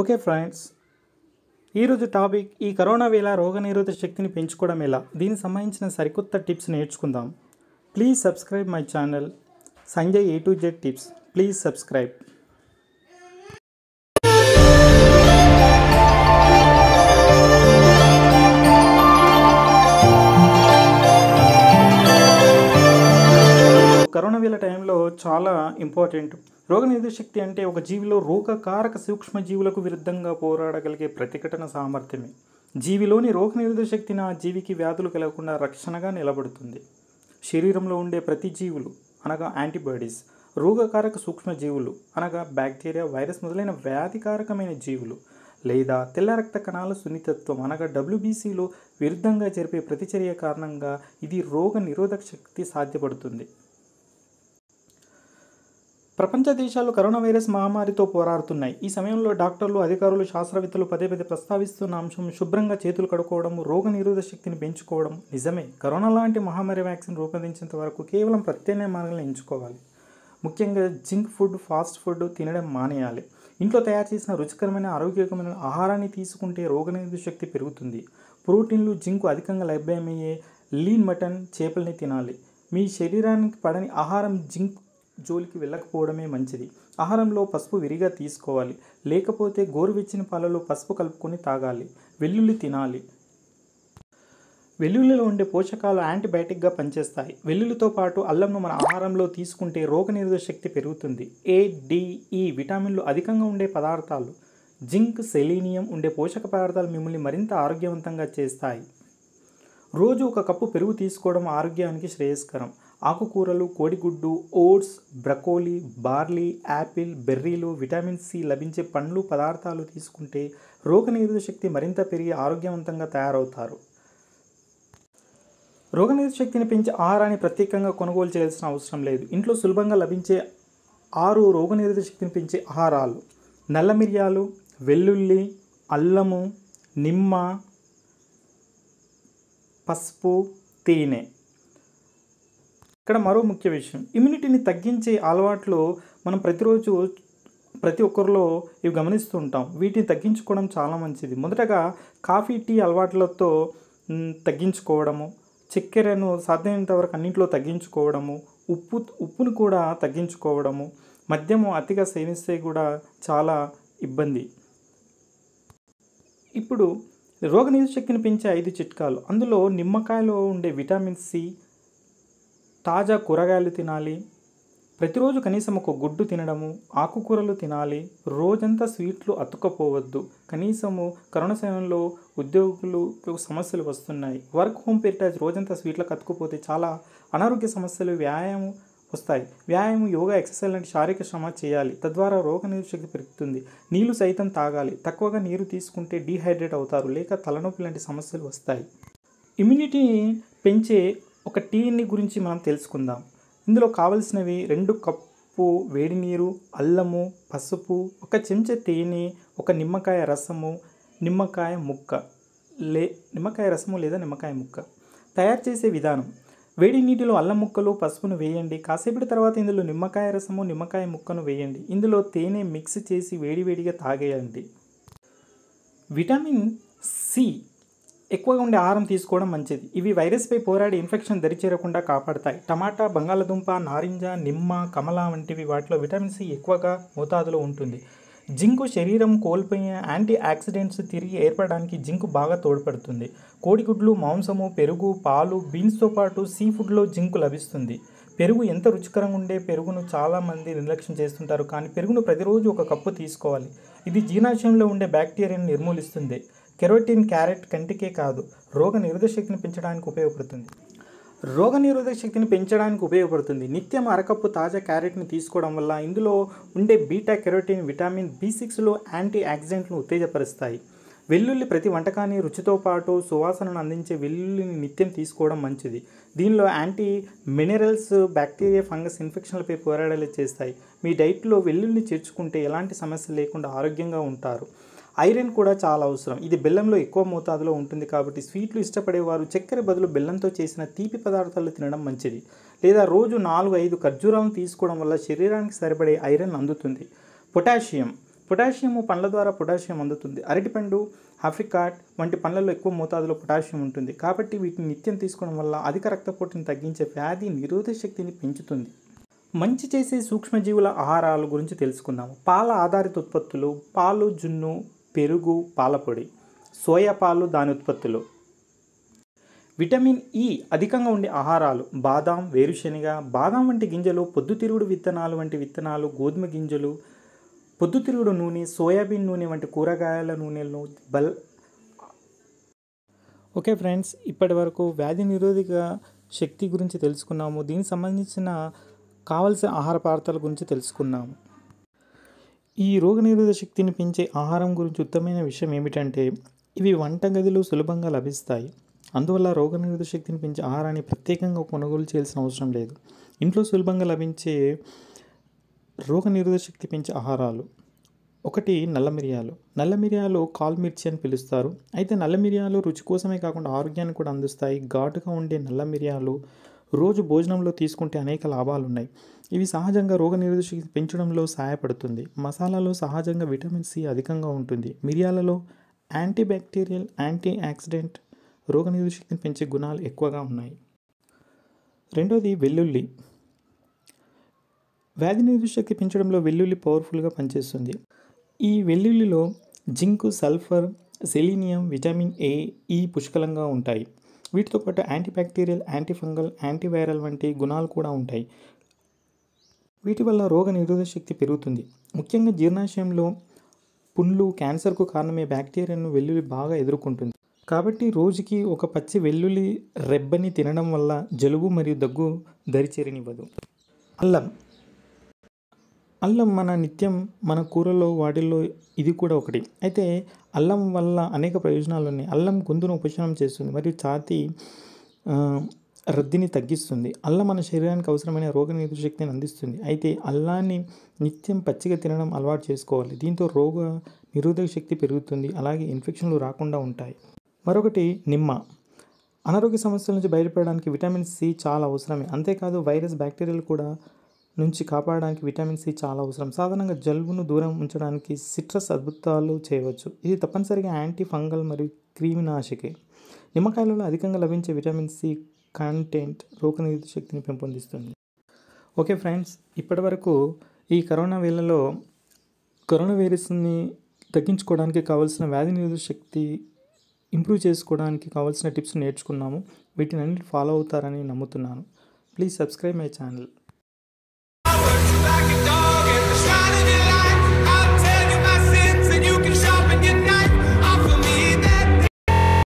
Okay friends. ఈరోజు topic ఈ corona వేళ రోగనిరోధక శక్తిని పెంచుకోవడం ఎలా? దీనికి సంబంధించిన సరికొత్త టిప్స్ నేర్చుకుందాం. Please subscribe my channel Sanjay A to Z tips please subscribe. చాలా ఇంపార్టెంట్. రోగనిరోధక శక్తి అంటే ఒక జీవిలో రోగకారక సూక్ష్మజీవులకు విరుద్ధంగా పోరాడగలిగే ప్రతిఘటన సామర్థ్యమే. జీవిలోని రోగనిరోధక శక్తి నా జీవికి వ్యాధులు కలగకుండా రక్షణగా నిలబడుతుంది. శరీరంలో ఉండే ప్రతి జీవులు అనగా యాంటీబాడీస్ రోగకారక సూక్ష్మజీవులు అనగా బ్యాక్టీరియా వైరస్ మొదలైన వ్యాధికారకమైన జీవులు లేదా తెల్ల రక్త కణాల సున్నితత్వం అనగా డబ్ల్యూబీసీలో విరుద్ధంగా జరిపే ప్రతిచర్య కారణంగా ఇది రోగ నిరోధక శక్తి సాధ్యపడుతుంది. ప్రపంచ దేశాలు కరోనా వైరస్ మహమ్మారితో పోరాడుతున్నాయి. ఈ సమయంలో డాక్టర్లు అధికారులు శాస్త్రవేత్తలు పదే పదే ప్రస్తావిస్తున్న అంశం శుభ్రంగా చేతులు కడుక్కోవడం రోగ నిరోధక శక్తిని పెంచుకోవడం. నిజమే కరోనా లాంటి మహమ్మారి వ్యాక్సిన్ రూపొందించేంత వరకు కేవలం ప్రత్యామ్నాయ మార్గాలను ఎంచుకోవాలి. ముఖ్యంగా జింక్ ఫుడ్ ఫాస్ట్ ఫుడ్ తినడం మానేయాలి. ఇంట్లో తయారు చేసిన రుచికరమైన ఆరోగ్యకరమైన ఆహారాన్ని తీసుకుంటే రోగనిరోధక శక్తి పెరుగుతుంది. ప్రోటీన్లు జింకు అధికంగా లభ్యమయ్యే లీన్ మటన్ చేపల్ని తినాలి. మీ శరీరానికి పడని ఆహారం జింక్ జోలికి వెళ్ళకపోవడమే మంచిది. ఆహారంలో పసుపు విరిగా తీసుకోవాలి. లేకపోతే గోరువెచ్చిన పాలలో పసుపు కలుపుకొని తాగాలి. వెల్లుల్లి తినాలి. వెల్లుల్లిలో ఉండే పోషకాలు యాంటీబయాటిక్గా పనిచేస్తాయి. వెల్లుల్లితో పాటు అల్లంను మన ఆహారంలో తీసుకుంటే రోగనిరోధక శక్తి పెరుగుతుంది. ఏ విటామిన్లు అధికంగా ఉండే పదార్థాలు. జింక్ సెలీనియం ఉండే పోషక పదార్థాలు మిమ్మల్ని మరింత ఆరోగ్యవంతంగా చేస్తాయి. రోజు ఒక కప్పు పెరుగు తీసుకోవడం ఆరోగ్యానికి శ్రేయస్కరం. ఆకుకూరలు కోడిగుడ్డు ఓట్స్ బ్రకోలీ బార్లీ యాపిల్ బెర్రీలు విటమిన్ సి లభించే పండ్లు పదార్థాలు తీసుకుంటే రోగనిరోధక శక్తి మరింత పెరిగి ఆరోగ్యవంతంగా తయారవుతారు. రోగనిరోధక శక్తిని పెంచే ఆహారాన్ని ప్రత్యేకంగా కొనుగోలు చేయాల్సిన అవసరం లేదు. ఇంట్లో సులభంగా లభించే ఆరు రోగనిరోధక శక్తిని పెంచే ఆహారాలు నల్ల మిరియాలు వెల్లుల్లి అల్లము నిమ్మ పసుపు తేనె. ఇక్కడ మరో ముఖ్య విషయం. ఇమ్యూనిటీని తగ్గించే అలవాట్లు మనం ప్రతిరోజు ప్రతి ఒక్కరిలో ఇవి గమనిస్తూ ఉంటాం. వీటిని తగ్గించుకోవడం చాలా మంచిది. మొదటగా కాఫీ టీ అలవాట్లతో తగ్గించుకోవడము చక్కెరను సాధ్యమైనంత వరకు అన్నింటిలో తగ్గించుకోవడము ఉప్పు ఉప్పును కూడా తగ్గించుకోవడము మద్యము అతిగా సేవిస్తే కూడా చాలా ఇబ్బంది. ఇప్పుడు రోగనిరోధక శక్తిని పెంచే ఐదు చిట్కాలు. అందులో నిమ్మకాయలో ఉండే విటమిన్ సి తాజా కూరగాయలు తినాలి. ప్రతిరోజు కనీసం ఒక గుడ్డు తినడము ఆకుకూరలు తినాలి. రోజంతా స్వీట్లు అతుక్కపోవద్దు. కనీసము కరోనా సమయంలో ఉద్యోగులకు సమస్యలు వస్తున్నాయి. వర్క్ హోమ్ పీరియడ్ రోజంతా స్వీట్లకు అతుక్కుపోతే చాలా అనారోగ్య సమస్యలు వ్యాయామం వస్తాయి. వ్యాయామం యోగా ఎక్సర్సైజ్ లాంటి శారీరక శ్రమ చేయాలి. తద్వారా రోగనిరోధక శక్తి పెరుగుతుంది. నీళ్ళు సైతం తాగాలి. తక్కువగా నీరు తీసుకుంటే డీహైడ్రేట్ అవుతారు. లేక తలనొప్పి లాంటి సమస్యలు వస్తాయి. ఇమ్యూనిటీని పెంచే ఒక టీని గురించి మనం తెలుసుకుందాం. ఇందులో కావలసినవి రెండు కప్పు వేడి నీరు అల్లము పసుపు ఒక చెంచా తేనె ఒక నిమ్మకాయ రసము నిమ్మకాయ ముక్క లే నిమ్మకాయ రసము లేదా నిమ్మకాయ ముక్క. తయారు చేసే విధానం. వేడి నీటిలో అల్లం ముక్కలు పసుపును వేయండి. కాసేపటి తర్వాత ఇందులో నిమ్మకాయ రసము నిమ్మకాయ ముక్కను వేయండి. ఇందులో తేనె మిక్స్ చేసి వేడివేడిగా తాగేయండి. విటమిన్ సి ఎక్కువగా ఉండే ఆహారం తీసుకోవడం మంచిది. ఇవి వైరస్పై పోరాడి ఇన్ఫెక్షన్ దరిచేరకుండా కాపాడతాయి. టమాటా బంగాళదుంప నారింజ నిమ్మ కమల వంటివి వాటిలో విటమిన్ సి ఎక్కువగా మోతాదులో ఉంటుంది. జింకు శరీరం కోల్పోయిన యాంటీ ఆక్సిడెంట్స్ తిరిగి ఏర్పడడానికి జింకు బాగా తోడ్పడుతుంది. కోడిగుడ్లు మాంసము పెరుగు పాలు బీన్స్తో పాటు సీ ఫుడ్లో జింకు లభిస్తుంది. పెరుగు ఎంత రుచికరంగా ఉండే పెరుగును చాలామంది నిర్లక్ష్యం చేస్తుంటారు. కానీ పెరుగును ప్రతిరోజు ఒక కప్పు తీసుకోవాలి. ఇది జీర్ణాశయంలో ఉండే బ్యాక్టీరియాను నిర్మూలిస్తుంది. కెరోటిన్ క్యారెట్ కంటికే కాదు రోగ నిరోధక శక్తిని పెంచడానికి ఉపయోగపడుతుంది. రోగ నిరోధక శక్తిని పెంచడానికి ఉపయోగపడుతుంది. నిత్యం అరకప్పు తాజా క్యారెట్ని తీసుకోవడం వల్ల ఇందులో ఉండే బీటా కెరోటిన్ విటమిన్ బి సిక్స్లో యాంటీ ఆక్సిడెంట్లను ఉత్తేజపరుస్తాయి. వెల్లుల్లి ప్రతి వంటకాన్ని రుచితో పాటు సువాసనను అందించే వెల్లుల్లిని నిత్యం తీసుకోవడం మంచిది. దీనిలో యాంటీ మినరల్స్ బ్యాక్టీరియా ఫంగస్ ఇన్ఫెక్షన్లపై పోరాడేలా చేస్తాయి. మీ డైట్లో వెల్లుల్లిని చేర్చుకుంటే ఎలాంటి సమస్య లేకుండా ఆరోగ్యంగా ఉంటారు. ఐరన్ కూడా చాలా అవసరం. ఇది బెల్లంలో ఎక్కువ మోతాదులో ఉంటుంది కాబట్టి స్వీట్లు ఇష్టపడేవారు చక్కెర బదులు బెల్లంతో చేసిన తీపి పదార్థాలు తినడం మంచిది. లేదా రోజు నాలుగు ఐదు ఖర్జూరాలను తీసుకోవడం వల్ల శరీరానికి సరిపడే ఐరన్ అందుతుంది. పొటాషియం పొటాషియం పండ్ల ద్వారా పొటాషియం అందుతుంది. అరటిపండు ఆఫ్రికాట్ వంటి పండ్లలో ఎక్కువ మోతాదులో పొటాషియం ఉంటుంది. కాబట్టి వీటిని నిత్యం తీసుకోవడం వల్ల అధిక రక్తపోటును తగ్గించే వ్యాధి నిరోధక శక్తిని పెంచుతుంది. మంచి చేసే సూక్ష్మజీవుల ఆహారాల గురించి తెలుసుకుందాము. పాల ఆధారిత ఉత్పత్తులు పాలు జున్ను పెరుగు పాలపొడి. సోయా పాలు దాని ఉత్పత్తులు. విటమిన్ ఇ అధికంగా ఉండే ఆహారాలు బాదాం వేరుశెనగ బాదాం వంటి గింజలు పొద్దుతిరుగుడు విత్తనాలు వంటి విత్తనాలు గోధుమ గింజలు పొద్దుతిరుగుడు నూనె సోయాబీన్ నూనె వంటి కూరగాయల నూనెలను బల్ ఓకే ఫ్రెండ్స్ ఇప్పటి వరకు వ్యాధి నిరోధక శక్తి గురించి తెలుసుకున్నాము. దీనికి సంబంధించిన కావలసిన ఆహార పదార్థాల గురించి తెలుసుకున్నాము. ఈ రోగనిరోధక శక్తిని పెంచే ఆహారం గురించి ఉత్తమైన విషయం ఏమిటంటే ఇవి వంటగదిలో సులభంగా లభిస్తాయి. అందువల్ల రోగనిరోధక శక్తిని పెంచే ఆహారాన్ని ప్రత్యేకంగా కొనుగోలు చేయాల్సిన అవసరం లేదు. ఇంట్లో సులభంగా లభించే రోగనిరోధక శక్తి పెంచే ఆహారాలు. ఒకటి నల్ల మిరియాలు. నల్ల మిరియాలు కాల్ మిర్చి అని పిలుస్తారు. అయితే నల్ల మిరియాలు రుచి కోసమే కాకుండా ఆరోగ్యాన్ని కూడా అందిస్తాయి. ఘాటుగా ఉండే నల్ల మిరియాలు రోజు భోజనంలో తీసుకుంటే అనేక లాభాలు ఉన్నాయి ఇవి సహజంగా రోగనిరోధక శక్తి పెంచడంలో సహాయపడుతుంది. మసాలాలో సహజంగా విటమిన్ సి అధికంగా ఉంటుంది. మిరియాలలో యాంటీబ్యాక్టీరియల్ యాంటీ యాక్సిడెంట్ రోగనిరోధక శక్తిని పెంచే గుణాలు ఎక్కువగా ఉన్నాయి. రెండోది వెల్లుల్లి. వ్యాధి నిరోధక శక్తి పెంచడంలో వెల్లుల్లి పవర్ఫుల్గా పనిచేస్తుంది. ఈ వెల్లుల్లిలో zinc sulphur selenium vitamin A E e పుష్కలంగా ఉంటాయి. వీటితో పాటు యాంటీ బ్యాక్టీరియల్ యాంటీఫంగల్ యాంటీవైరల్ వంటి గుణాలు కూడా ఉంటాయి. వీటి వల్ల రోగ నిరోధక శక్తి పెరుగుతుంది. ముఖ్యంగా జీర్ణాశయంలో పుండ్లు క్యాన్సర్కు కారణమే బ్యాక్టీరియాను వెల్లుల్లి బాగా ఎదుర్కొంటుంది. కాబట్టి రోజుకి ఒక పచ్చి వెల్లుల్లి రెబ్బని తినడం వల్ల జలుబు మరియు దగ్గు దరిచేరనివ్వదు. అల్లం అల్లం మన నిత్యం మన కూరలో వాటిల్లో ఇది కూడా ఒకటి. అయితే అల్లం వల్ల అనేక ప్రయోజనాలు ఉన్నాయి. అల్లం గొంతును ఉపశమనం చేస్తుంది మరియు ఛాతీ రద్దీని తగ్గిస్తుంది. అల్లం మన శరీరానికి అవసరమైన రోగ నిరోధక శక్తిని అందిస్తుంది. అయితే అల్లాన్ని నిత్యం పచ్చిగా తినడం అలవాటు చేసుకోవాలి. దీంతో రోగ నిరోధక శక్తి పెరుగుతుంది. అలాగే ఇన్ఫెక్షన్లు రాకుండా ఉంటాయి. మరొకటి నిమ్మ. అనారోగ్య సమస్యల నుంచి బయటపడడానికి విటమిన్ సి చాలా అవసరమే. అంతేకాదు వైరస్ బ్యాక్టీరియాలు కూడా నుంచి కాపాడడానికి విటమిన్ సి చాలా అవసరం. సాధారణంగా జలుబును దూరం ఉంచడానికి సిట్రస్ అద్భుతాలు చేయవచ్చు. ఇది తప్పనిసరిగా యాంటీ ఫంగల్ మరియు క్రిమినాశకే. నిమ్మకాయలలో అధికంగా లభించే విటమిన్ సి కంటెంట్ రోగనిరోధక శక్తిని పెంపొందిస్తుంది. ఓకే ఫ్రెండ్స్ ఇప్పటివరకు ఈ కరోనా వేళలో కరోనా వైరస్ని తగ్గించుకోవడానికి కావాల్సిన వ్యాధి నిరోధక శక్తి ఇంప్రూవ్ చేసుకోవడానికి కావాల్సిన టిప్స్ నేర్చుకున్నాము. వీటిని అన్నిటి ఫాలో అవుతారని నమ్ముతున్నాను. Please subscribe my channel.